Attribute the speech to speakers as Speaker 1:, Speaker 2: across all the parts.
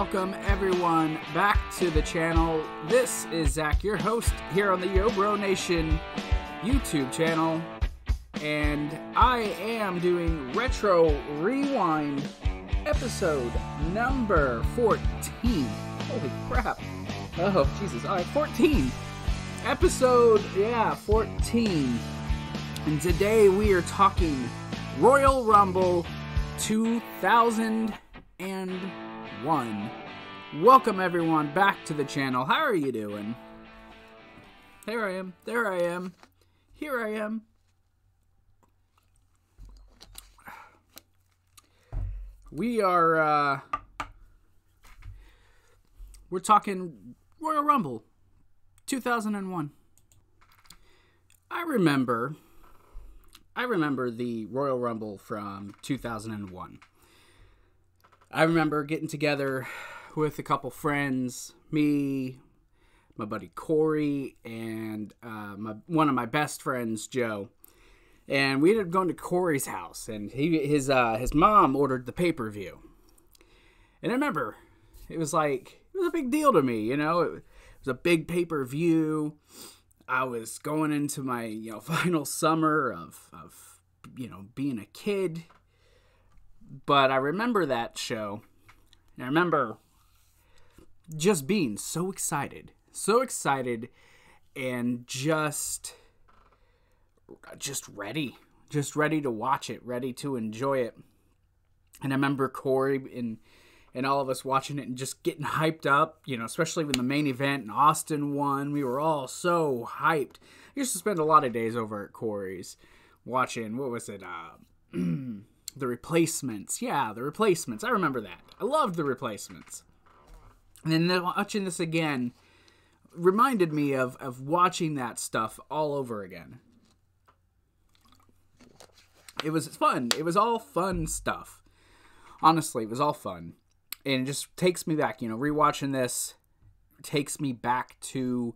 Speaker 1: welcome everyone back to the channel. This is Zakk, your host here on the Yo Bro Nation YouTube channel. And I am doing Retro Rewind episode number 14. Holy crap. Oh, Jesus. All right, 14. Episode, yeah, 14. And today we are talking Royal Rumble 2001. Welcome everyone back to the channel. How are you doing? There I am. There I am. Here I am. We are uh we're talking Royal Rumble 2001. I remember I remember the Royal Rumble from 2001. I remember getting together with a couple friends, me, my buddy Corey, and uh, my one of my best friends, Joe. And we ended up going to Corey's house, and he his uh, his mom ordered the pay per view. And I remember it was like it was a big deal to me, you know. It, was a big pay per view. I was going into my you know final summer of of you know being a kid but I remember that show. And I remember just being so excited, so excited, and just just ready, just ready to watch it, ready to enjoy it. And I remember Corey and and all of us watching it and just getting hyped up, you know, especially when the main event and Austin won. We were all so hyped. I used to spend a lot of days over at Corey's watching, what was it? Uh, the replacements. Yeah, the replacements. I remember that. I loved the replacements. And then watching this again reminded me of, of watching that stuff all over again. It was fun. It was all fun stuff. Honestly, it was all fun. And it just takes me back, you know, rewatching this takes me back to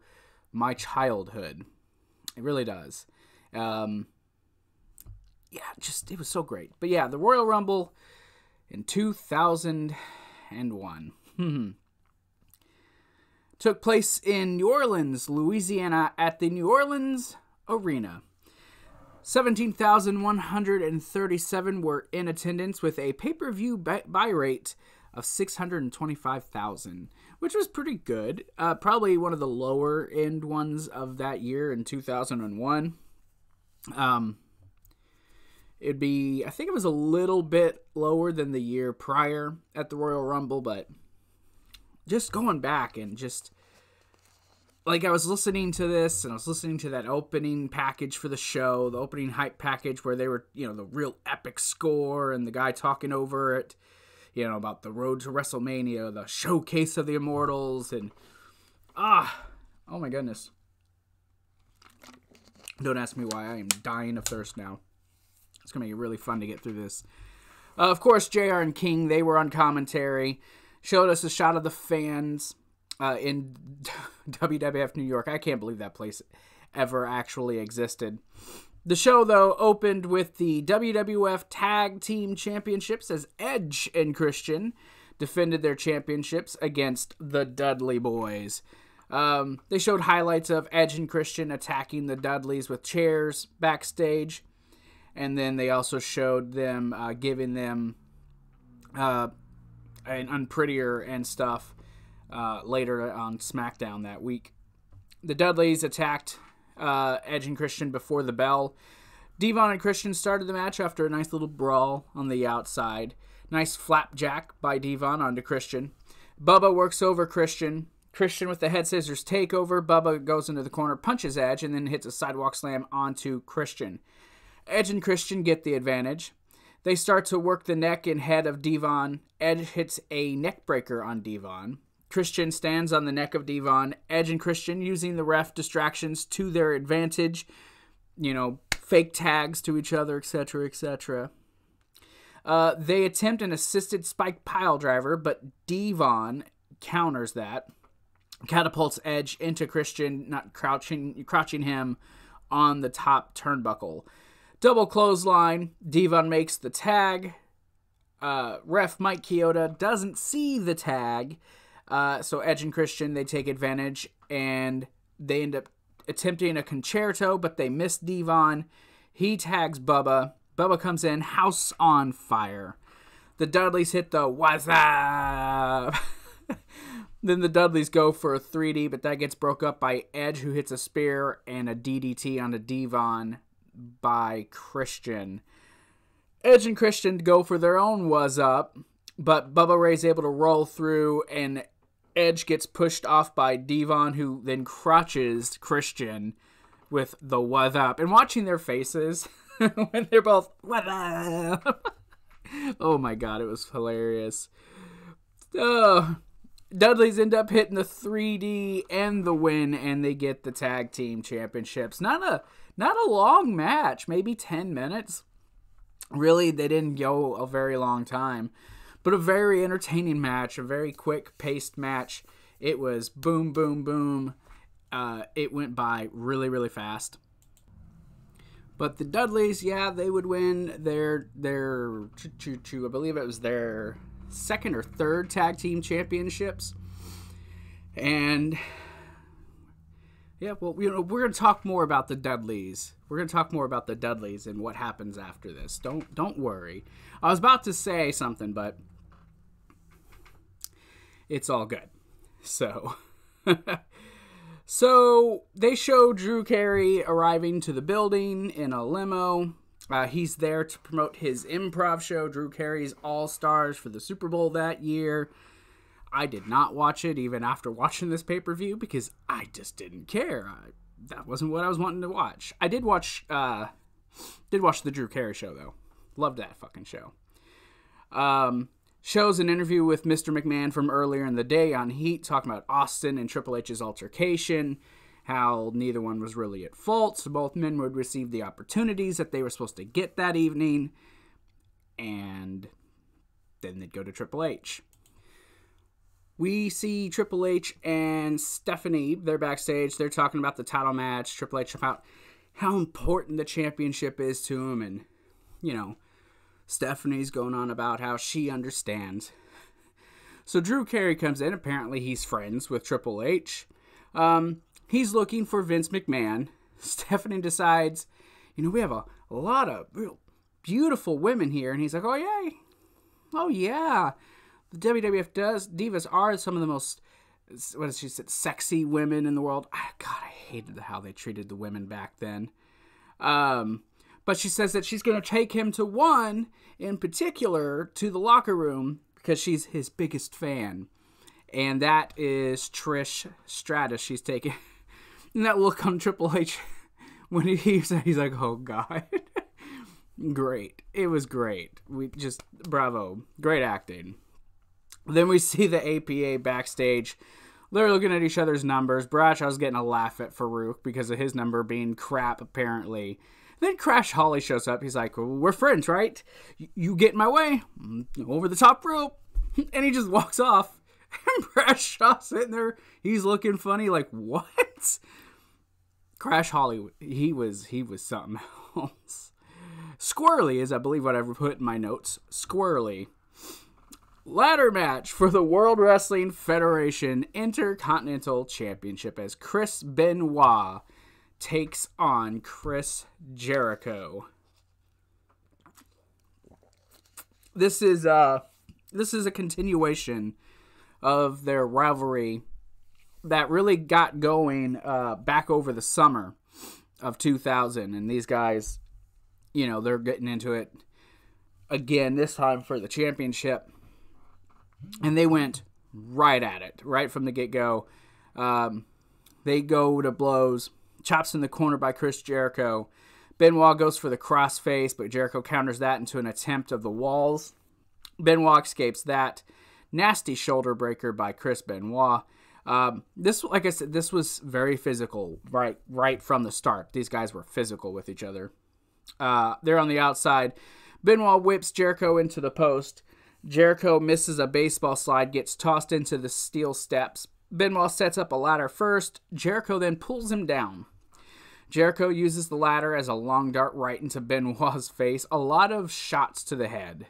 Speaker 1: my childhood. It really does. Um, yeah, just it was so great. But yeah, the Royal Rumble in 2001 took place in New Orleans, Louisiana, at the New Orleans Arena. 17,137 were in attendance with a pay per view buy rate of 625,000, which was pretty good. Uh, probably one of the lower end ones of that year in 2001. Um, It'd be, I think it was a little bit lower than the year prior at the Royal Rumble, but just going back and just like I was listening to this and I was listening to that opening package for the show, the opening hype package where they were, you know, the real epic score and the guy talking over it, you know, about the road to WrestleMania, the showcase of the Immortals, and ah, oh my goodness. Don't ask me why I am dying of thirst now. It's going to be really fun to get through this. Uh, of course, JR and King, they were on commentary, showed us a shot of the fans uh, in WWF New York. I can't believe that place ever actually existed. The show, though, opened with the WWF Tag Team Championships as Edge and Christian defended their championships against the Dudley Boyz. Um, they showed highlights of Edge and Christian attacking the Dudleys with chairs backstage and then they also showed them uh, giving them uh, an unprettier and stuff uh, later on SmackDown that week. The Dudleys attacked uh, Edge and Christian before the bell. D-Von and Christian started the match after a nice little brawl on the outside. Nice flapjack by D-Von onto Christian. Bubba works over Christian. Christian with the head scissors takeover. Bubba goes into the corner, punches Edge, and then hits a sidewalk slam onto Christian. Edge and Christian get the advantage. They start to work the neck and head of D-Von. Edge hits a neck breaker on D-Von. Christian stands on the neck of D-Von. Edge and Christian using the ref distractions to their advantage. You know, fake tags to each other, etc., etc. Uh, they attempt an assisted spike pile driver, but D-Von counters that, catapults Edge into Christian, not crouching, crouching him on the top turnbuckle. Double clothesline. D-Von makes the tag. Uh, ref Mike Chioda doesn't see the tag, uh, so Edge and Christian they take advantage and they end up attempting a Con-Chair-To, but they miss D-Von. He tags Bubba. Bubba comes in, house on fire. The Dudleys hit the what's up. then the Dudleys go for a 3D, but that gets broke up by Edge, who hits a spear and a DDT on a D-Von by Christian. Edge and Christian go for their own was up, but Bubba Ray's able to roll through, and Edge gets pushed off by D-Von, who then crutches Christian with the was up. And watching their faces when they're both what up. oh my god, it was hilarious. Oh, Dudley's end up hitting the 3D and the win, and they get the tag team championships. Not a not a long match, maybe 10 minutes. Really, they didn't go a very long time, but a very entertaining match, a very quick paced match. It was boom, boom, boom. Uh, it went by really, really fast. But the Dudleys, yeah, they would win their their I believe it was their second or third tag team championships. And yeah, well, you know, we're to talk more about the Dudleys. We're to talk more about the Dudleys and what happens after this. Don't don't worry. I was about to say something, but it's all good. So So they show Drew Carey arriving to the building in a limo. Uh, he's there to promote his improv show, Drew Carey's All Stars, for the Super Bowl that year. I did not watch it even after watching this pay per view because I just didn't care. I, that wasn't what I was wanting to watch. I did watch, uh, did watch the Drew Carey show though. Loved that fucking show. Um, shows an interview with Mr. McMahon from earlier in the day on Heat, talking about Austin and Triple H's altercation, how neither one was really at fault, so both men would receive the opportunities that they were supposed to get that evening, and then they'd go to Triple H. We see Triple H and Stephanie, they're backstage, they're talking about the title match, Triple H about how important the championship is to him, and, you know, Stephanie's going on about how she understands. So Drew Carey comes in. Apparently, he's friends with Triple H. Um, he's looking for Vince McMahon. Stephanie decides, you know, we have a, a lot of real beautiful women here. And he's like, oh, yeah. Oh, yeah. The WWF does. Divas are some of the most, what did she say, sexy women in the world. Ah, God, I hated how they treated the women back then. Um, but she says that she's going to take him to one in particular to the locker room because she's his biggest fan. And that is Trish Stratus. She's taking. That look on Triple H when he, he's, he's like, oh, God. great. It was great. We just, bravo. Great acting. Then we see the APA backstage. They're looking at each other's numbers. Bradshaw's getting a laugh at Faarooq because of his number being crap, apparently. Then Crash Holly shows up. He's like, well, "We're friends, right? You get in my way mm, over the top rope," and he just walks off. And Bradshaw sitting there, he's looking funny, like what? Crash Holly, he was he was something else. Squirrely is, I believe, what I've put in my notes. Squirrely. Ladder match for the World Wrestling Federation Intercontinental Championship as Chris Benoit takes on Chris Jericho. This is uh this is a continuation of their rivalry that really got going uh, back over the summer of 2000 and these guys you know they're getting into it again this time for the championship and they went right at it right from the get-go um, they go to blows chops in the corner by Chris Jericho. Benoit goes for the crossface, but Jericho counters that into an attempt of the walls. Benoit escapes that. Nasty shoulder breaker by Chris Benoit. Um, this, like I said, this was very physical right right from the start. These guys were physical with each other. Uh, they're on the outside. Benoit whips Jericho into the post. Jericho misses a baseball slide, gets tossed into the steel steps. Benoit sets up a ladder first. Jericho then pulls him down. Jericho uses the ladder as a long dart right into Benoit's face. A lot of shots to the head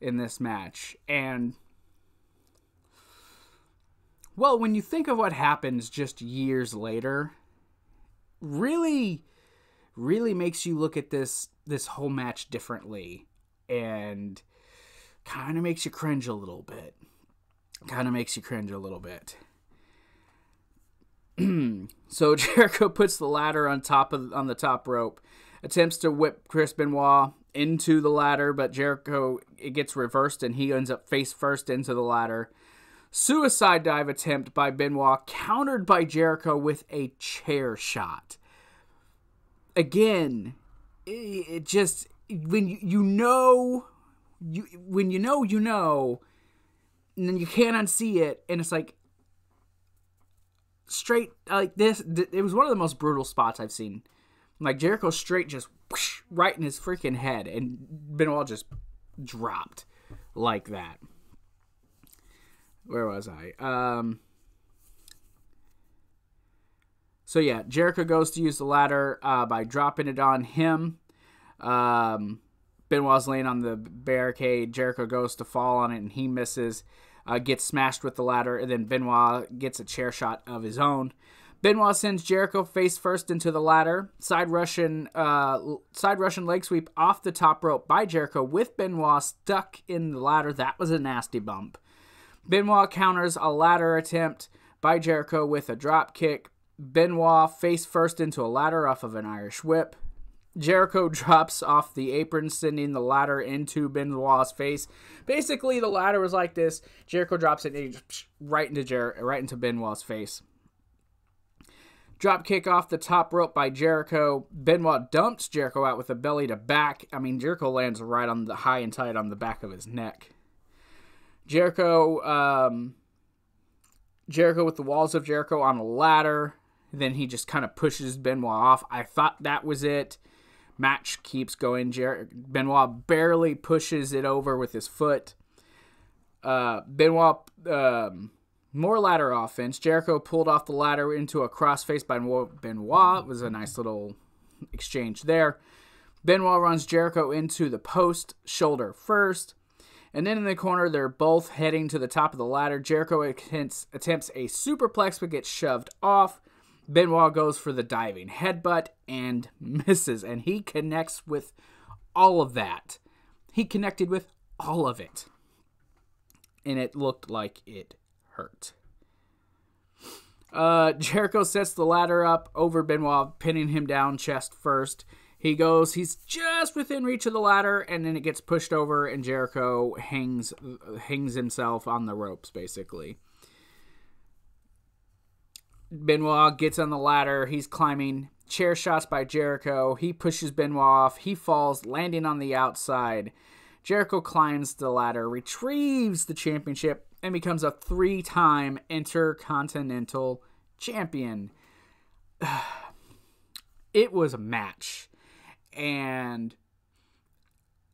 Speaker 1: in this match. And, well, when you think of what happens just years later, really, really makes you look at this this whole match differently and kind of makes you cringe a little bit. Kind of makes you cringe a little bit. so Jericho puts the ladder on top of on the top rope, attempts to whip Chris Benoit into the ladder, but Jericho it gets reversed and he ends up face first into the ladder. Suicide dive attempt by Benoit countered by Jericho with a chair shot. Again, it just when you, know you when you know you know and then you can't unsee it and it's like straight like this. It was one of the most brutal spots I've seen. Like Jericho straight just whoosh, right in his freaking head, and Benoit just dropped like that. Where was I? Um. So yeah, Jericho goes to use the ladder uh, by dropping it on him. Um, Benoit's laying on the barricade. Jericho goes to fall on it, and he misses uh, gets smashed with the ladder, and then Benoit gets a chair shot of his own. Benoit sends Jericho face first into the ladder. Side Russian, uh, side Russian leg sweep off the top rope by Jericho with Benoit stuck in the ladder. That was a nasty bump. Benoit counters a ladder attempt by Jericho with a drop kick. Benoit face first into a ladder off of an Irish whip. Jericho drops off the apron, sending the ladder into Benoit's face. Basically, the ladder was like this. Jericho drops it right into Jer- right into Benoit's face. Drop kick off the top rope by Jericho. Benoit dumps Jericho out with a belly to back. I mean, Jericho lands right on the high and tight on the back of his neck. Jericho, um, Jericho with the walls of Jericho on a ladder. Then he just kind of pushes Benoit off. I thought that was it. Match keeps going. Jer- Benoit barely pushes it over with his foot. Uh, Benoit, um, more ladder offense. Jericho pulled off the ladder into a crossface by Benoit. It was a nice little exchange there. Benoit runs Jericho into the post, shoulder first. And then in the corner, they're both heading to the top of the ladder. Jericho attempts, attempts a superplex but gets shoved off. Benoit goes for the diving headbutt and misses, and he connects with all of that. He connected with all of it. And it looked like it hurt. Uh, Jericho sets the ladder up over Benoit, pinning him down chest first. He goes, he's just within reach of the ladder, and then it gets pushed over, and Jericho hangs hangs himself on the ropes, basically. Benoit gets on the ladder. He's climbing. Chair shots by Jericho. He pushes Benoit off. He falls, landing on the outside. Jericho climbs the ladder, retrieves the championship, and becomes a three time intercontinental champion. It was a match. And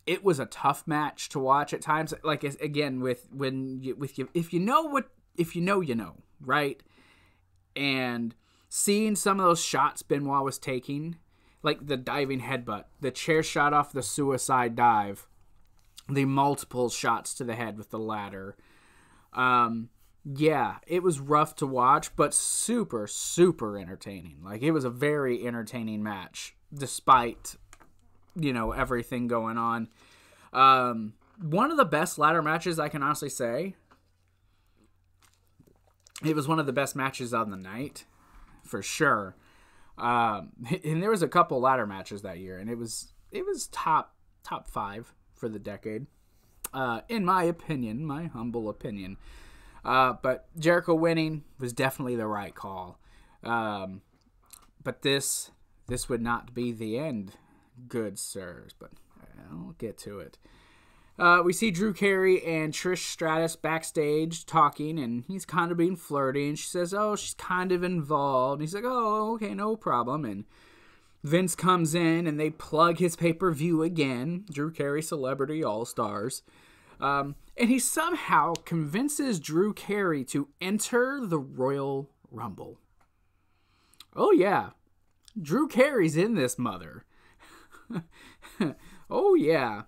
Speaker 1: it was a tough match to watch at times. Like again, with when you, with you, if you know what, if you know, you know, right? and seeing some of those shots Benoit was taking, like the diving headbutt, the chair shot off the suicide dive, the multiple shots to the head with the ladder. Um, yeah, it was rough to watch, but super, super entertaining. Like it was a very entertaining match, despite you know everything going on. Um, one of the best ladder matches I can honestly say it was one of the best matches on the night, for sure. Um, and there was a couple ladder matches that year, and it was it was top top five for the decade, uh, in my opinion, my humble opinion. Uh, but Jericho winning was definitely the right call. Um, but this this would not be the end good sirs, but I'll get to it. Uh, we see Drew Carey and Trish Stratus backstage talking, and he's kind of being flirty. And she says, "Oh, she's kind of involved." And he's like, "Oh, okay, no problem." And Vince comes in, and they plug his pay per view again. Drew Carey, Celebrity All Stars, um, and he somehow convinces Drew Carey to enter the Royal Rumble. Oh yeah, Drew Carey's in this mother. oh yeah.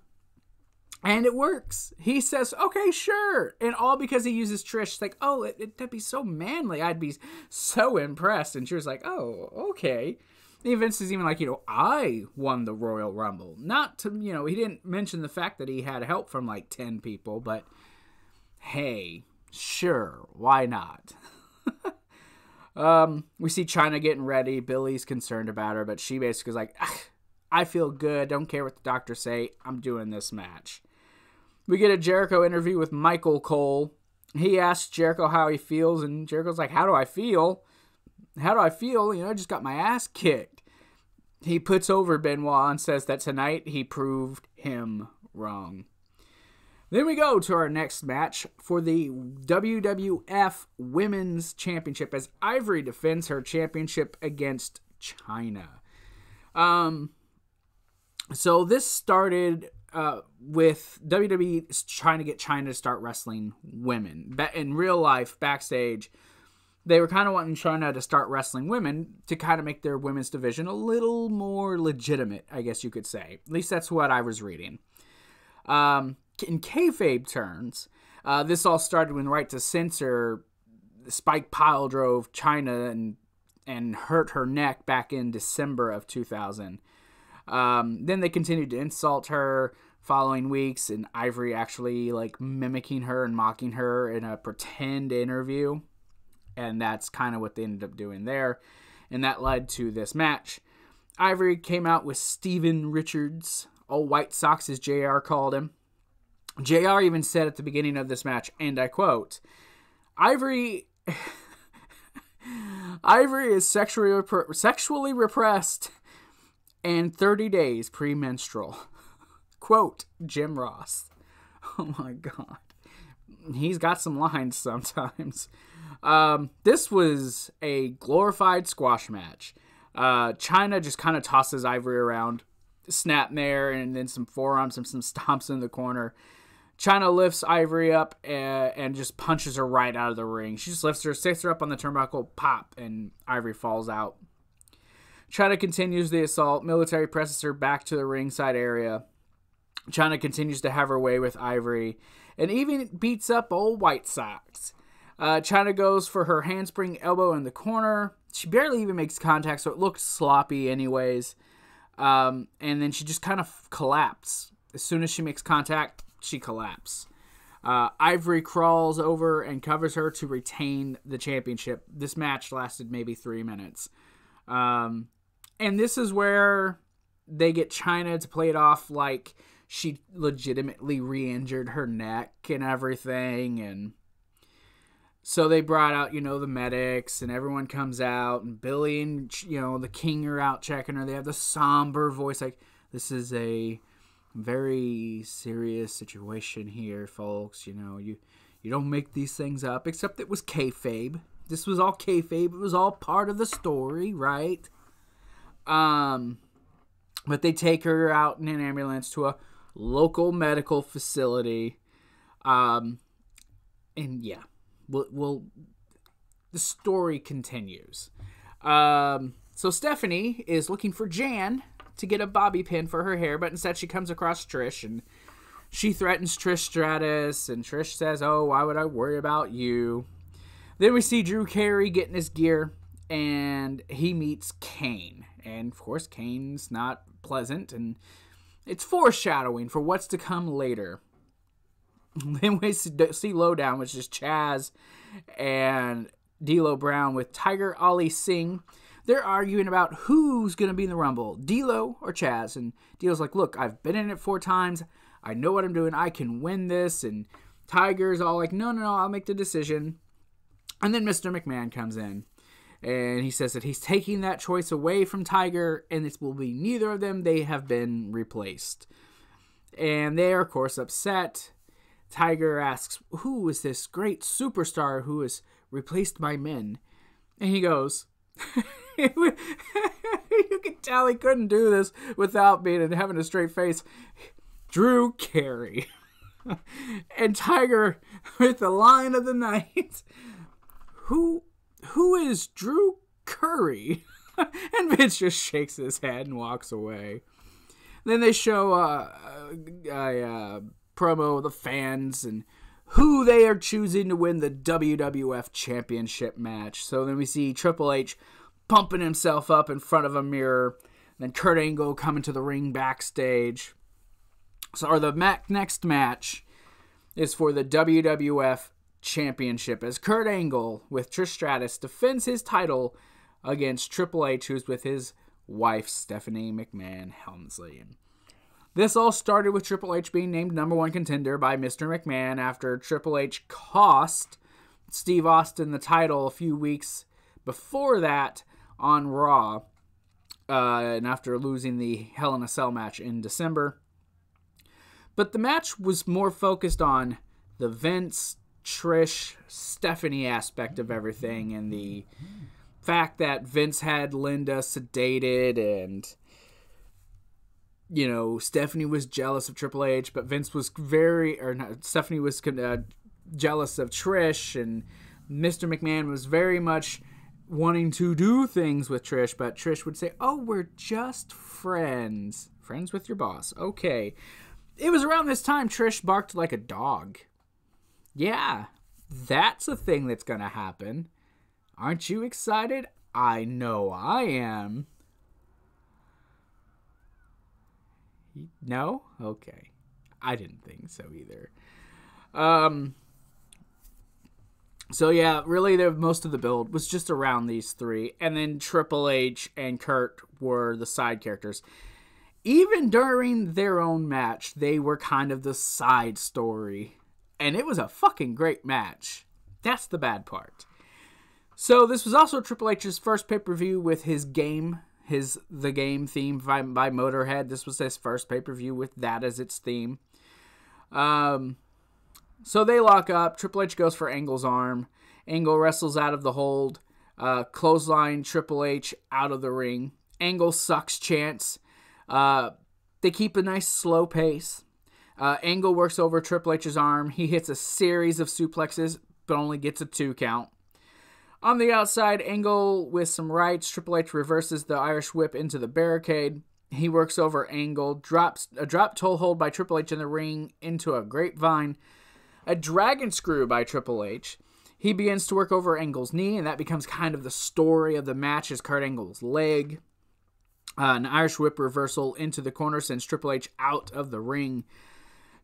Speaker 1: And it works. He says, okay, sure. And all because he uses Trish. Like, oh, it, would be so manly. I'd be so impressed. And Trish's like, oh, okay. And Vince is even like, you know, I won the Royal Rumble. Not to, you know, he didn't mention the fact that he had help from like 10 people, but hey, sure, why not? um, we see Chyna getting ready. Billy's concerned about her, but she basically is like, I feel good. Don't care what the doctors say. I'm doing this match. We get a Jericho interview with Michael Cole. He asks Jericho how he feels, and Jericho's like, How do I feel? How do I feel? You know, I just got my ass kicked. He puts over Benoit and says that tonight he proved him wrong. Then we go to our next match for the WWF Women's Championship as Ivory defends her championship against Chyna. Um, so this started uh, with WWE trying to get Chyna to start wrestling women. In real life, backstage, they were kind of wanting Chyna to start wrestling women to kind of make their women's division a little more legitimate, I guess you could say. At least that's what I was reading. Um, in kayfabe terms, uh, this all started when Right to Censor Spike Pile drove Chyna and and hurt her neck back in December of 2000. Um, then they continued to insult her following weeks, and Ivory actually like mimicking her and mocking her in a pretend interview. And that's kind of what they ended up doing there. And that led to this match. Ivory came out with Steven Richards, old White Sox, as JR called him. JR even said at the beginning of this match, and I quote, Ivory. Ivory is sexually sexually repressed and 30 days premenstrual. Quote Jim Ross. Oh my god. He's got some lines sometimes. Um, this was a glorified squash match. Uh, Chyna just kind of tosses Ivory around, snap there, and then some forearms and some stomps in the corner. Chyna lifts Ivory up and, and, just punches her right out of the ring. She just lifts her, sits her up on the turnbuckle, pop, and Ivory falls out. Chyna continues the assault. Military presses her back to the ringside area. Chyna continues to have her way with Ivory and even beats up old White Sox. Uh, Chyna goes for her handspring elbow in the corner. She barely even makes contact, so it looks sloppy, anyways. Um, and then she just kind of collapses. As soon as she makes contact, she collapses. Uh, Ivory crawls over and covers her to retain the championship. This match lasted maybe three minutes. Um, and this is where they get Chyna to play it off like she legitimately re-injured her neck and everything and so they brought out you know the medics and everyone comes out and billy and you know the king are out checking her. They have the somber voice like this is a very serious situation here folks. You know you you don't make these things up. Except it was kayfabe. This was all kayfabe. It was all part of the story right um, but they take her out in an ambulance to a local medical facility. Um, and yeah, we'll, we'll the story continues. Um, so Stephanie is looking for Jan to get a bobby pin for her hair, but instead she comes across Trish and she threatens Trish Stratus, and Trish says, "Oh, why would I worry about you?" Then we see Drew Carey getting his gear, and he meets Kane and of course Kane's not pleasant, and it's foreshadowing for what's to come later. Then we see Lo Down, which is Chaz and D'Lo Brown with Tiger Ali Singh. They're arguing about who's going to be in the Rumble, D'Lo or Chaz. And D'Lo's like, "Look, I've been in it four times. I know what I'm doing. I can win this." And Tiger's all like, "No, no, no. I'll make the decision." And then Mr. McMahon comes in and he says that he's taking that choice away from Tiger, and it will be neither of them. They have been replaced, and they are of course upset. Tiger asks, "Who is this great superstar who is replaced by men?" And he goes. you can tell he couldn't do this without being and having a straight face. Drew Carey. and Tiger with the line of the night. Who who is Drew Curry? and Vince just shakes his head and walks away. Then they show uh, a, a, a promo of the fans and who they are choosing to win the WWF Championship match. So then we see Triple H pumping himself up in front of a mirror. Then Kurt Angle coming to the ring backstage. So, or the next match is for the WWF Championship as Kurt Angle with Trish Stratus defends his title against Triple H, who's with his wife Stephanie McMahon Helmsley. This all started with Triple H being named number one contender by Mr. McMahon after Triple H cost Steve Austin the title a few weeks before that on Raw, uh, and after losing the Hell in a Cell match in December. But the match was more focused on the Vince, Trish, Stephanie aspect of everything and the fact that Vince had Linda sedated and you know Stephanie was jealous of Triple H, but Vince was very or not, Stephanie was uh, jealous of Trish and Mr. McMahon was very much wanting to do things with Trish, but Trish would say, "Oh, we're just friends. Friends with your boss." Okay it was around this time Trish barked like a dog. Yeah, that's a thing that's going to happen. Aren't you excited? I know I am. No? Okay. I didn't think so either. Um so yeah, really the most of the build was just around these three and then Triple H and Kurt were the side characters even during their own match, they were kind of the side story. And it was a fucking great match. That's the bad part. So this was also Triple H's first pay-per-view with his game, his the game theme by, by Motorhead. This was his first pay-per-view with that as its theme. Um so they lock up. Triple H goes for Angle's arm. Angle wrestles out of the hold. Uh, clothesline Triple H out of the ring. Angle sucks chance. Uh, they keep a nice slow pace. Uh, Angle works over Triple H's arm. He hits a series of suplexes, but only gets a two count. On the outside, Angle with some rights. Triple H reverses the Irish whip into the barricade. He works over Angle, drops a drop toe hold by Triple H in the ring into a grapevine, a dragon screw by Triple H. He begins to work over Angle's knee, and that becomes kind of the story of the match is Kurt Angle's leg. Uh, an Irish whip reversal into the corner sends Triple H out of the ring.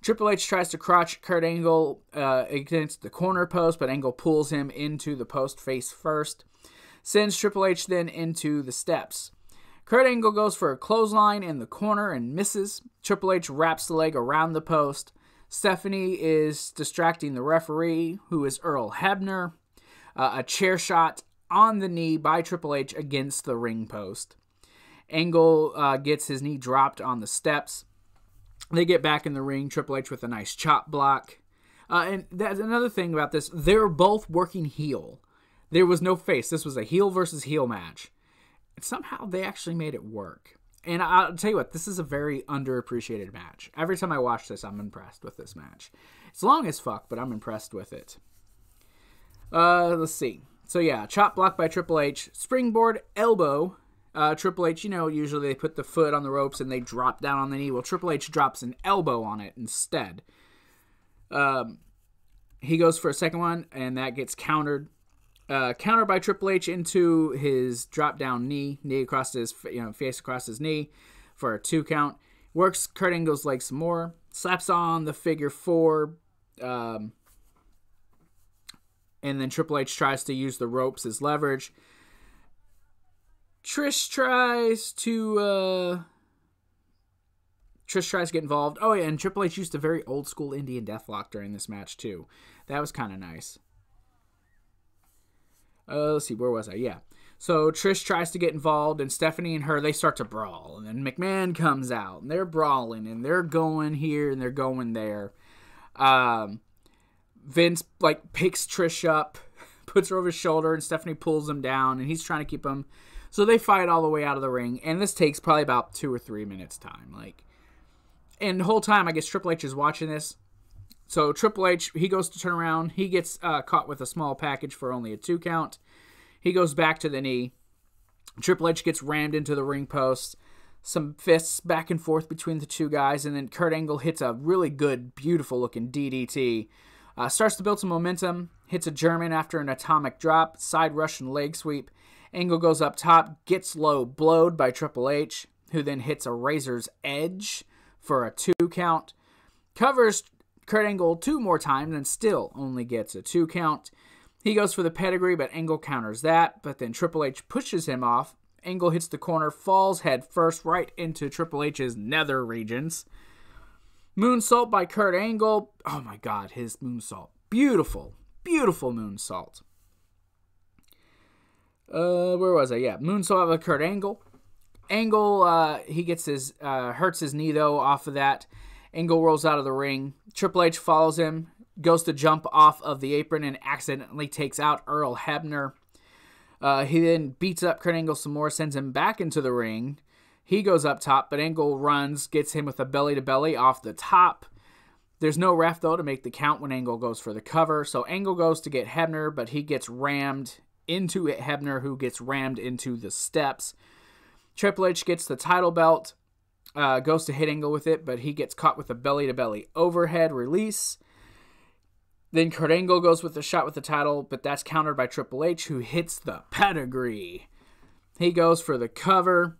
Speaker 1: Triple H tries to crotch Kurt Angle uh, against the corner post, but Angle pulls him into the post face first. Sends Triple H then into the steps. Kurt Angle goes for a clothesline in the corner and misses. Triple H wraps the leg around the post. Stephanie is distracting the referee, who is Earl Hebner. Uh, a chair shot on the knee by Triple H against the ring post. Angle uh, gets his knee dropped on the steps. They get back in the ring. Triple H with a nice chop block. Uh, and that's another thing about this. They're both working heel. There was no face. This was a heel versus heel match. And somehow they actually made it work. And I'll tell you what, this is a very underappreciated match. Every time I watch this, I'm impressed with this match. It's long as fuck, but I'm impressed with it. Uh, let's see. So yeah, chop block by Triple H, springboard elbow uh, Triple H, you know, usually they put the foot on the ropes and they drop down on the knee. Well, Triple H drops an elbow on it instead. Um, he goes for a second one, and that gets countered. Uh, countered by Triple H into his drop down knee, knee across his, you know, face across his knee for a two count. Works Kurt Angle's leg some more. Slaps on the figure four. Um, and then Triple H tries to use the ropes as leverage. Trish tries to uh Trish tries to get involved. Oh yeah, and Triple H used a very old school Indian deathlock during this match too. That was kind of nice. Uh, let's see, where was I? Yeah. So Trish tries to get involved, and Stephanie and her they start to brawl, and then McMahon comes out, and they're brawling, and they're going here and they're going there. Um, Vince like picks Trish up, puts her over his shoulder, and Stephanie pulls him down, and he's trying to keep him. So they fight all the way out of the ring, and this takes probably about two or three minutes time. Like, and the whole time I guess Triple H is watching this. So Triple H he goes to turn around, he gets uh, caught with a small package for only a two count. He goes back to the knee. Triple H gets rammed into the ring post. Some fists back and forth between the two guys, and then Kurt Angle hits a really good, beautiful looking DDT. Uh, starts to build some momentum, hits a German after an atomic drop, side Russian leg sweep. Angle goes up top, gets low, blowed by Triple H, who then hits a Razor's Edge for a two count. Covers Kurt Angle two more times and still only gets a two count. He goes for the pedigree, but Angle counters that. But then Triple H pushes him off. Angle hits the corner, falls head first right into Triple H's nether regions. Moonsault by Kurt Angle. Oh my god, his moonsault. Beautiful, beautiful moonsault. Uh, where was I? Yeah, moonsault by Kurt Angle. Angle, uh, he gets his, uh, hurts his knee though off of that. Angle rolls out of the ring. Triple H follows him, goes to jump off of the apron and accidentally takes out Earl Hebner. Uh, he then beats up Kurt Angle some more, sends him back into the ring. He goes up top, but Angle runs, gets him with a belly to belly off the top. There's no ref though to make the count when Angle goes for the cover. So Angle goes to get Hebner, but he gets rammed into it. Hebner, who gets rammed into the steps. Triple H gets the title belt, uh, goes to hit Angle with it, but he gets caught with a belly to belly overhead release. Then Kurt Angle goes with the shot with the title, but that's countered by Triple H, who hits the pedigree. He goes for the cover.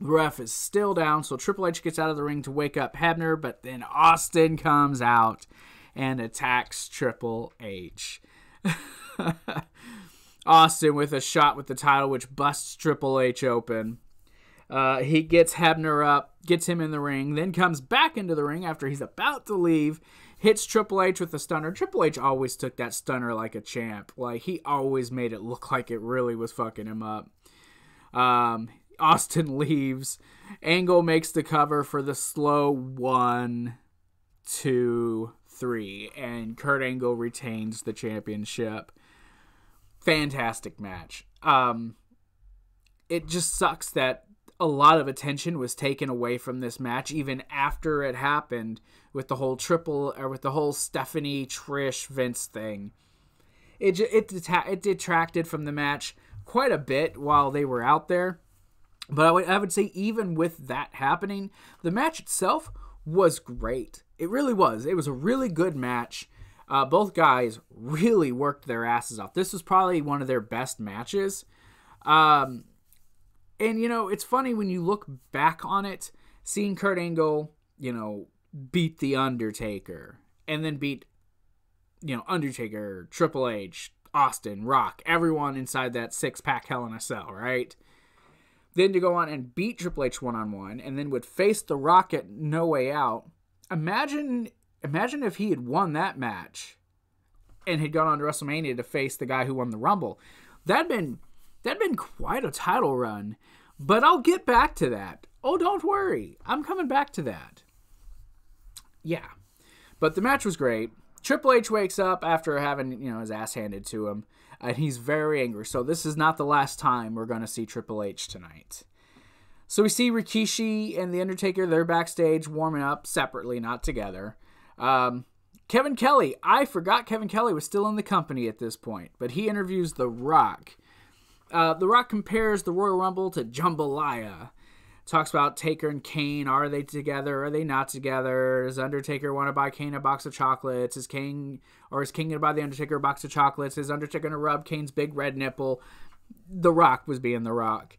Speaker 1: The ref is still down, so Triple H gets out of the ring to wake up Hebner, but then Austin comes out and attacks Triple H. Austin with a shot with the title, which busts Triple H open. Uh, he gets Hebner up, gets him in the ring, then comes back into the ring after he's about to leave, hits Triple H with a stunner. Triple H always took that stunner like a champ. Like he always made it look like it really was fucking him up. Um, Austin leaves. Angle makes the cover for the slow one, two, three, and Kurt Angle retains the championship. Fantastic match. Um, it just sucks that a lot of attention was taken away from this match even after it happened with the whole triple or with the whole Stephanie Trish Vince thing. It it it detracted from the match quite a bit while they were out there. But I would, I would say even with that happening, the match itself was great. It really was. It was a really good match. Uh, both guys really worked their asses off. This was probably one of their best matches. Um, and you know, it's funny when you look back on it, seeing Kurt Angle, you know, beat the Undertaker and then beat you know, Undertaker, Triple H, Austin, Rock, everyone inside that six pack Hell in a Cell, right? Then to go on and beat Triple H one on one, and then would face The Rock at No Way Out. Imagine, imagine if he had won that match, and had gone on to WrestleMania to face the guy who won the Rumble. That'd been that'd been quite a title run. But I'll get back to that. Oh, don't worry, I'm coming back to that. Yeah, but the match was great. Triple H wakes up after having you know his ass handed to him, and he's very angry. So this is not the last time we're going to see Triple H tonight. So we see Rikishi and the Undertaker. They're backstage warming up separately, not together. Um, Kevin Kelly. I forgot Kevin Kelly was still in the company at this point, but he interviews The Rock. Uh, the Rock compares the Royal Rumble to jambalaya talks about Taker and Kane. Are they together? Are they not together? Does Undertaker want to buy Kane a box of chocolates? Is Kane or is Kane going to buy the Undertaker a box of chocolates? Is Undertaker to rub Kane's big red nipple? The Rock was being The Rock.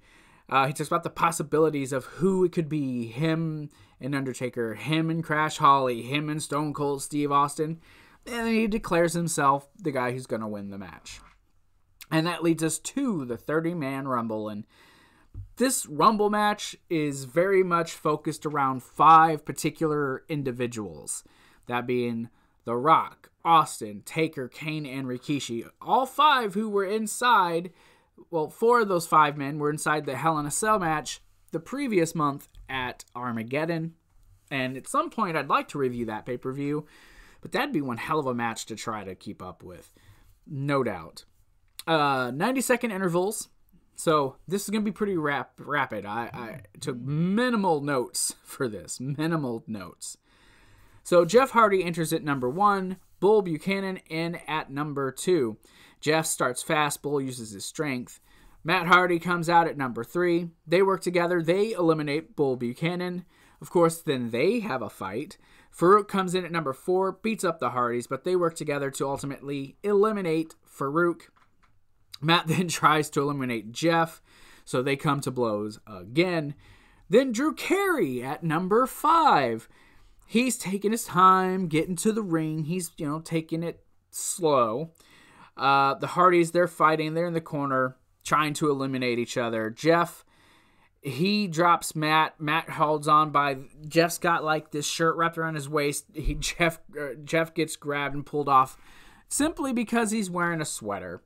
Speaker 1: Uh, he talks about the possibilities of who it could be him and Undertaker, him and Crash Holly, him and Stone Cold Steve Austin. And he declares himself the guy who's going to win the match. And that leads us to the 30 man Rumble. And this Rumble match is very much focused around five particular individuals, that being The Rock, Austin, Taker, Kane, and Rikishi. All five who were inside well, four of those five men were inside the Hell in a Cell match the previous month at Armageddon. And at some point, I'd like to review that pay per view, but that'd be one hell of a match to try to keep up with. No doubt. Uh, 90 second intervals. So this is going to be pretty rap- rapid. I, I took minimal notes for this. Minimal notes. So Jeff Hardy enters at number one, Bull Buchanan in at number two. Jeff starts fast, Bull uses his strength. Matt Hardy comes out at number three. They work together, they eliminate Bull Buchanan. Of course, then they have a fight. Faarooq comes in at number four, beats up the Hardys, but they work together to ultimately eliminate Faarooq. Matt then tries to eliminate Jeff, so they come to blows again. Then Drew Carey at number five. He's taking his time getting to the ring. He's, you know, taking it slow. Uh, the Hardys, they're fighting. They're in the corner trying to eliminate each other. Jeff, he drops Matt. Matt holds on by. Jeff's got like this shirt wrapped around his waist. He Jeff uh, Jeff gets grabbed and pulled off simply because he's wearing a sweater.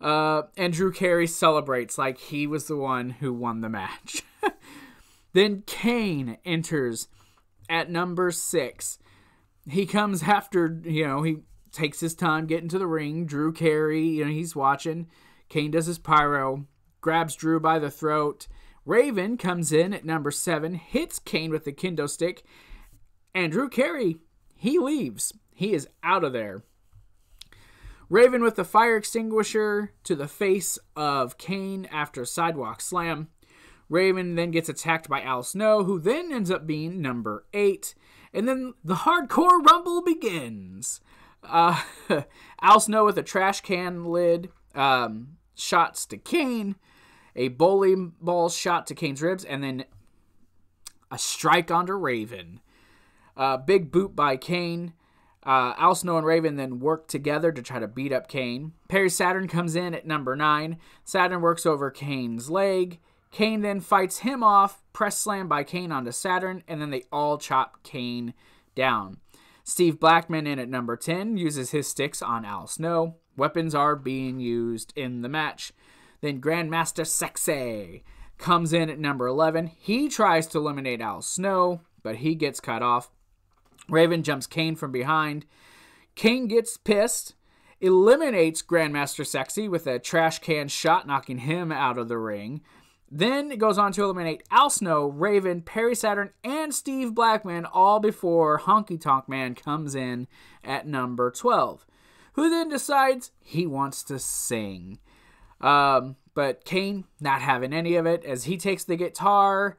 Speaker 1: Uh, and Drew Carey celebrates like he was the one who won the match. then Kane enters at number six. He comes after, you know, he takes his time getting to the ring. Drew Carey, you know, he's watching. Kane does his pyro, grabs Drew by the throat. Raven comes in at number seven, hits Kane with the kendo stick, and Drew Carey, he leaves. He is out of there. Raven with the fire extinguisher to the face of Kane after a sidewalk slam. Raven then gets attacked by Al Snow, who then ends up being number eight. And then the hardcore rumble begins. Uh, Al Snow with a trash can lid, um, shots to Kane, a bowling ball shot to Kane's ribs, and then a strike onto Raven. Uh, big boot by Kane. Uh, Al Snow and Raven then work together to try to beat up Kane. Perry Saturn comes in at number nine. Saturn works over Kane's leg. Kane then fights him off, press slam by Kane onto Saturn, and then they all chop Kane down. Steve Blackman in at number 10 uses his sticks on Al Snow. Weapons are being used in the match. Then Grandmaster Sexay comes in at number 11. He tries to eliminate Al Snow, but he gets cut off. Raven jumps Kane from behind. Kane gets pissed, eliminates Grandmaster Sexay with a trash can shot, knocking him out of the ring. Then it goes on to eliminate Al Snow, Raven, Perry Saturn, and Steve Blackman, all before Honky Tonk Man comes in at number 12, who then decides he wants to sing. Um, but Kane not having any of it as he takes the guitar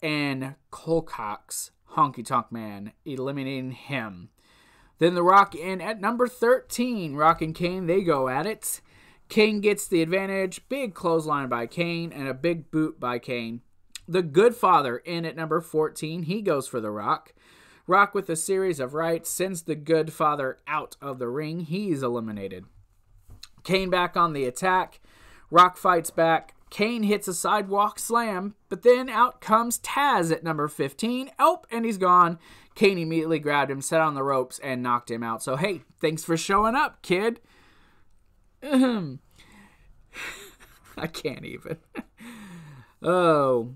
Speaker 1: and Colcox Honky Tonk Man, eliminating him. Then The Rock in at number 13. Rock and Kane, they go at it. Kane gets the advantage. Big clothesline by Kane and a big boot by Kane. The Goodfather in at number 14. He goes for the Rock. Rock with a series of rights sends the Goodfather out of the ring. He's eliminated. Kane back on the attack. Rock fights back. Kane hits a sidewalk slam, but then out comes Taz at number 15. Oh, and he's gone. Kane immediately grabbed him, set on the ropes, and knocked him out. So, hey, thanks for showing up, kid. I can't even. oh.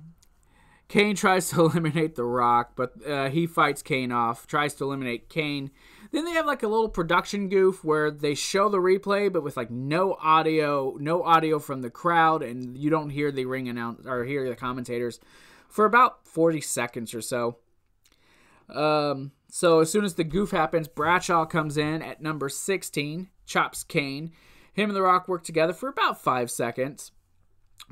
Speaker 1: Kane tries to eliminate The Rock, but uh, he fights Kane off, tries to eliminate Kane. Then they have like a little production goof where they show the replay, but with like no audio, no audio from the crowd, and you don't hear the ring announce or hear the commentators for about 40 seconds or so. Um, so as soon as the goof happens, Bradshaw comes in at number 16, chops Kane. Him and The Rock work together for about five seconds.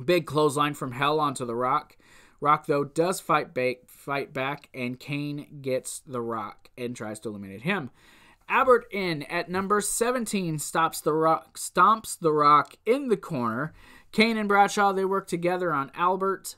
Speaker 1: Big clothesline from hell onto The Rock. Rock, though, does fight, ba- fight back, and Kane gets The Rock and tries to eliminate him. Albert in at number 17 stops the rock, stomps the rock in the corner. Kane and Bradshaw they work together on Albert.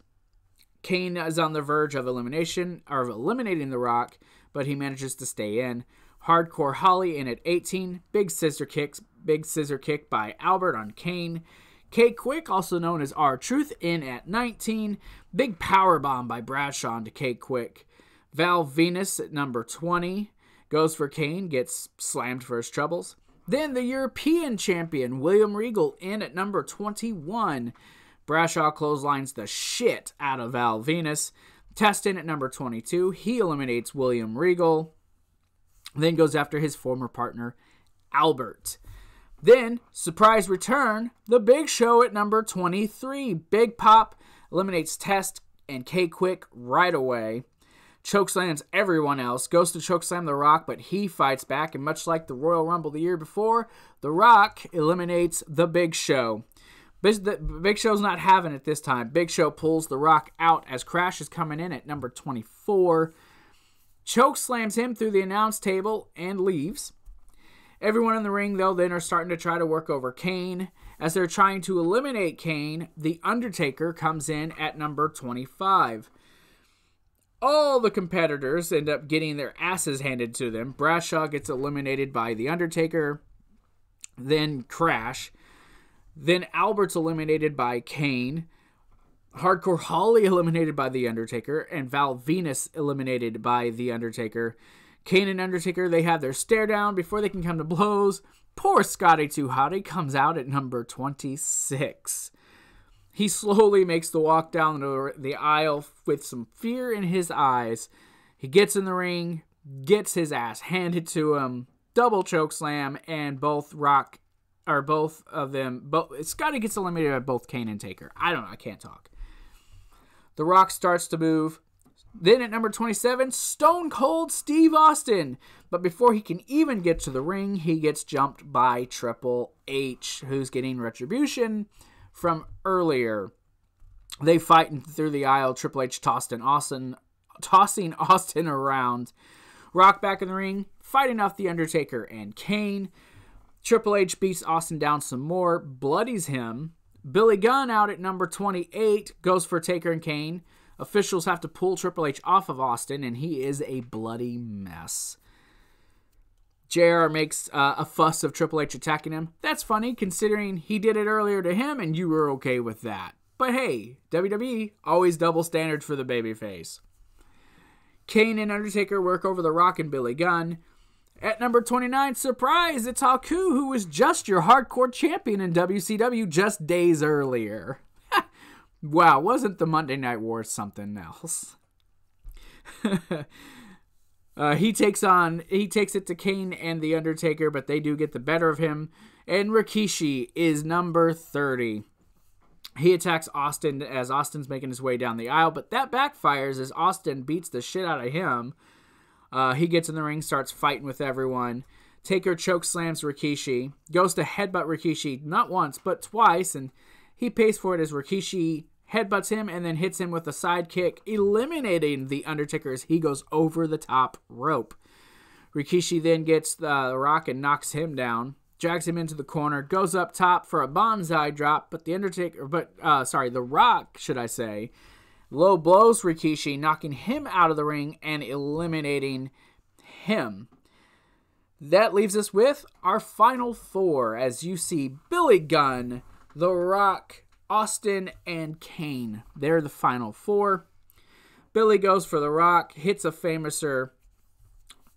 Speaker 1: Kane is on the verge of elimination or of eliminating the Rock, but he manages to stay in. Hardcore Holly in at 18. Big scissor kicks, big scissor kick by Albert on Kane. K-Kwik, also known as R Truth, in at 19. Big power bomb by Bradshaw to K-Kwik. Val Venis at number 20 goes for Kane, gets slammed for his troubles. Then the European champion, William Regal, in at number 21. Bradshaw clotheslines the shit out of Val Venis. Test in at number 22. He eliminates William Regal. Then goes after his former partner, Albert. Then, surprise return, the big show at number 23. Big Pop eliminates Test and K-Kwik right away. Chokeslams everyone else, goes to chokeslam The Rock, but he fights back, and much like the Royal Rumble the year before, The Rock eliminates The Big Show. Big Show's not having it this time. Big Show pulls The Rock out as Crash is coming in at number 24. Choke slams him through the announce table and leaves. Everyone in the ring, though, then are starting to try to work over Kane. As they're trying to eliminate Kane, The Undertaker comes in at number 25. All the competitors end up getting their asses handed to them. Bradshaw gets eliminated by The Undertaker, then Crash. Then Albert's eliminated by Kane. Hardcore Holly eliminated by The Undertaker, and Val Venis eliminated by The Undertaker. Kane and Undertaker, they have their stare down before they can come to blows. Poor Scotty 2 Hotty comes out at number 26. He slowly makes the walk down the aisle with some fear in his eyes. He gets in the ring, gets his ass handed to him, double choke slam, and both Rock or both of them. Both Scotty gets eliminated by both Kane and Taker. I don't know. I can't talk. The Rock starts to move. Then at number 27, Stone Cold Steve Austin. But before he can even get to the ring, he gets jumped by Triple H, who's getting retribution from earlier. They fight through the aisle. Triple H tossed Austin, tossing Austin around. Rock back in the ring, fighting off The Undertaker and Kane. Triple H beats Austin down some more, bloodies him. Billy Gunn out at number 28 goes for Taker and Kane. Officials have to pull Triple H off of Austin, and he is a bloody mess. JR makes uh, a fuss of Triple H attacking him. That's funny considering he did it earlier to him and you were okay with that. But hey, WWE, always double standards for the babyface. Kane and Undertaker work over The Rock and Billy Gunn. At number 29, surprise, it's Haku, who was just your hardcore champion in WCW just days earlier. Wow, wasn't the Monday Night War something else? uh, he takes on he takes it to Kane and the Undertaker, but they do get the better of him. And Rikishi is number 30. He attacks Austin as Austin's making his way down the aisle, but that backfires as Austin beats the shit out of him. Uh, he gets in the ring, starts fighting with everyone. Taker choke slams Rikishi, goes to headbutt Rikishi not once but twice, and he pays for it as Rikishi headbutts him, and then hits him with a side kick, eliminating The Undertaker as he goes over the top rope. Rikishi then gets the rock and knocks him down, drags him into the corner, goes up top for a banzai drop, but The Undertaker, but, uh, sorry, The Rock, should I say, low blows Rikishi, knocking him out of the ring and eliminating him. That leaves us with our final four as you see Billy Gunn, The Rock, Austin, and Kane. They're the final four. Billy goes for the rock, hits a famouser,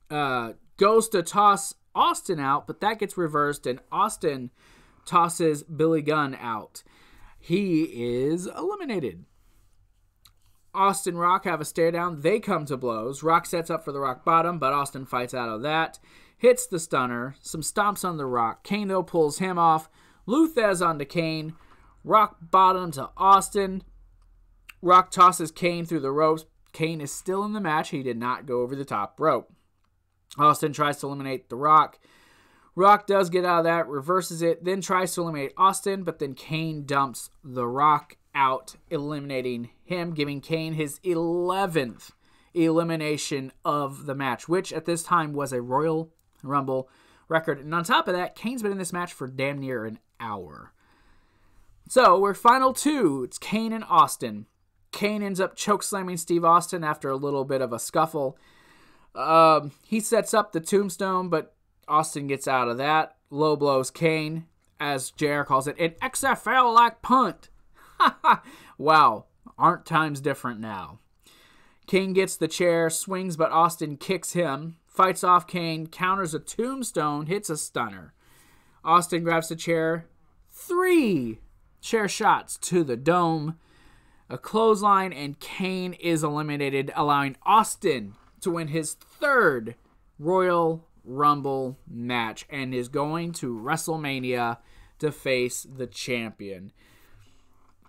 Speaker 1: uh, goes to toss Austin out, but that gets reversed, and Austin tosses Billy Gunn out. He is eliminated. Austin Rock have a stare down. They come to blows. Rock sets up for the rock bottom, but Austin fights out of that. Hits the stunner. Some stomps on the rock. Kane, though, pulls him off. Lou Thesz onto Kane. Rock bottom to Austin. Rock tosses Kane through the ropes. Kane is still in the match. He did not go over the top rope. Austin tries to eliminate The Rock. Rock does get out of that, reverses it, then tries to eliminate Austin, but then Kane dumps The Rock out, eliminating him, giving Kane his 11th elimination of the match, which at this time was a Royal Rumble record. And on top of that, Kane's been in this match for damn near an hour. So we're final two. It's Kane and Austin. Kane ends up chokeslamming Steve Austin after a little bit of a scuffle. Um, he sets up the tombstone, but Austin gets out of that. Low blows Kane, as JR calls it, an XFL like punt. wow, aren't times different now? Kane gets the chair, swings, but Austin kicks him, fights off Kane, counters a tombstone, hits a stunner. Austin grabs the chair. Three chair shots to the dome. A clothesline, and Kane is eliminated, allowing Austin to win his third Royal Rumble match and is going to WrestleMania to face the champion.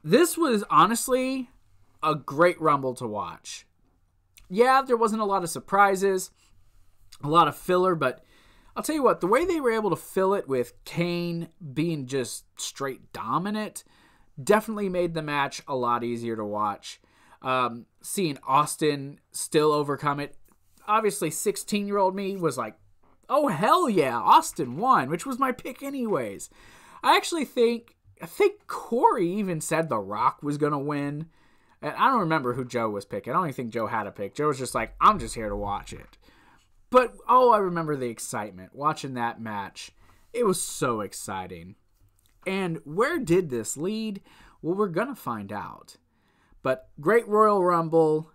Speaker 1: This was honestly a great Rumble to watch. Yeah, there wasn't a lot of surprises, a lot of filler, but I'll tell you what, the way they were able to fill it with Kane being just straight dominant definitely made the match a lot easier to watch. Um, seeing Austin still overcome it, obviously, 16 year old me was like, oh, hell yeah, Austin won, which was my pick, anyways. I actually think, I think Corey even said The Rock was going to win. And I don't remember who Joe was picking. I don't even think Joe had a pick. Joe was just like, I'm just here to watch it. But oh, I remember the excitement watching that match. It was so exciting. And where did this lead? Well, we're going to find out. But great Royal Rumble,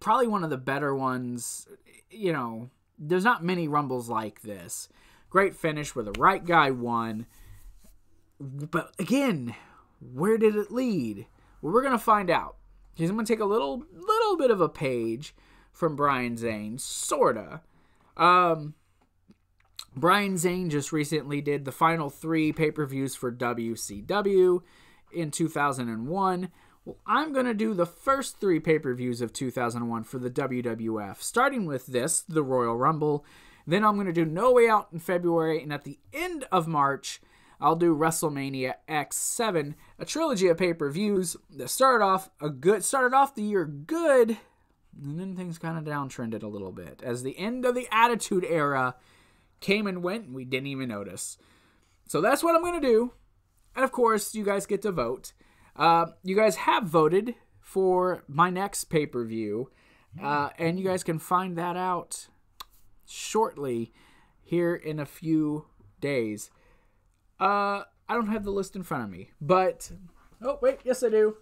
Speaker 1: probably one of the better ones. You know, there's not many Rumbles like this. Great finish where the right guy won. But again, where did it lead? Well, we're going to find out. Because I'm going to take a little little bit of a page from Brian Zane, sorta. Um, Brian Zane just recently did the final three pay per views for WCW in 2001. Well, I'm going to do the first three pay per views of 2001 for the WWF, starting with this, the Royal Rumble. Then I'm going to do No Way Out in February, and at the end of March, I'll do WrestleMania X7, a trilogy of pay per views that started off a good started off the year good, and then things kind of downtrended a little bit as the end of the Attitude Era came and went, and we didn't even notice. So that's what I'm going to do. And of course, you guys get to vote. Uh, you guys have voted for my next pay per view, uh, and you guys can find that out shortly here in a few days. Uh, I don't have the list in front of me, but oh wait, yes I do.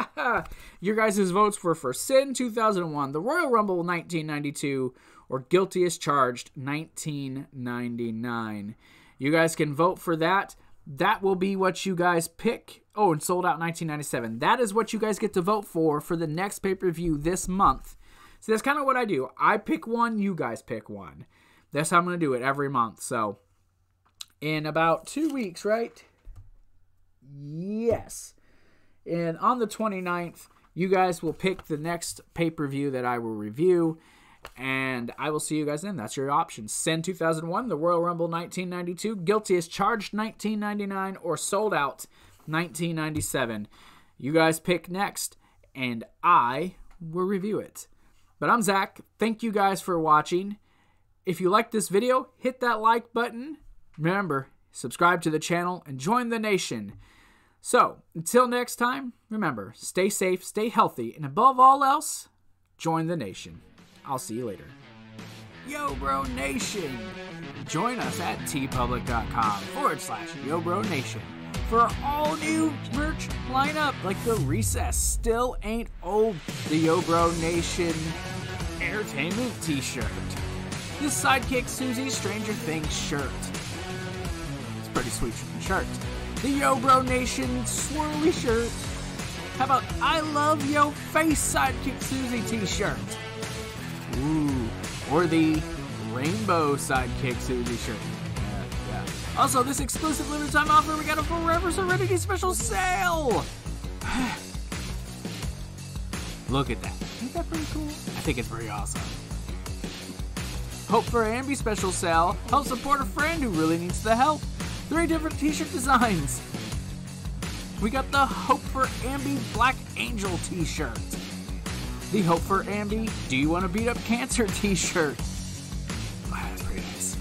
Speaker 1: Your guys' votes were for Sin 2001, the Royal Rumble 1992, or Guilty as Charged 1999. You guys can vote for that. That will be what you guys pick. Oh, and Souled Out 1997. That is what you guys get to vote for for the next pay per view this month. So that's kind of what I do. I pick one, you guys pick one. That's how I'm going to do it every month. So in about two weeks, right? Yes. And on the 29th, you guys will pick the next pay per view that I will review. And I will see you guys then. That's your options. Sin 2001, the Royal Rumble 1992, Guilty as Charged 1999, or Souled Out 1997. You guys pick next, and I will review it. But I'm Zakk. Thank you guys for watching. If you like this video, hit that like button. Remember, subscribe to the channel and join the nation. So, until next time, remember, stay safe, stay healthy, and above all else, join the nation. I'll see you later. Yo Bro Nation! Join us at teepublic.com forward slash Yo Bro Nation for all new merch lineup like the Recess Still Ain't Old, the Yo Bro Nation Entertainment t shirt, the Sidekick Susie Stranger Things shirt. It's pretty sweet shirt. The Yo Bro Nation swirly shirt. How about I Love Yo Face Sidekick Susie t shirt? Ooh, or the Rainbow Sidekick Susie shirt. Yeah, yeah. Also, this exclusive limited time offer, we got a Forever Serenity special sale! Look at that. Isn't that pretty cool? I think it's pretty awesome. Hope for Amby special sale. Help support a friend who really needs the help. Three different t-shirt designs. We got the Hope for Amby Black Angel t-shirt the Hope for Amby Do You Want to Beat Up Cancer t shirt. Wow, oh, that's pretty nice.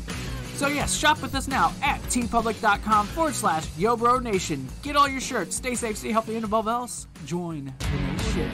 Speaker 1: So, yes, shop with us now at teepublic.com forward slash YoBro Nation. Get all your shirts. Stay safe, stay healthy, and above else, join the nation.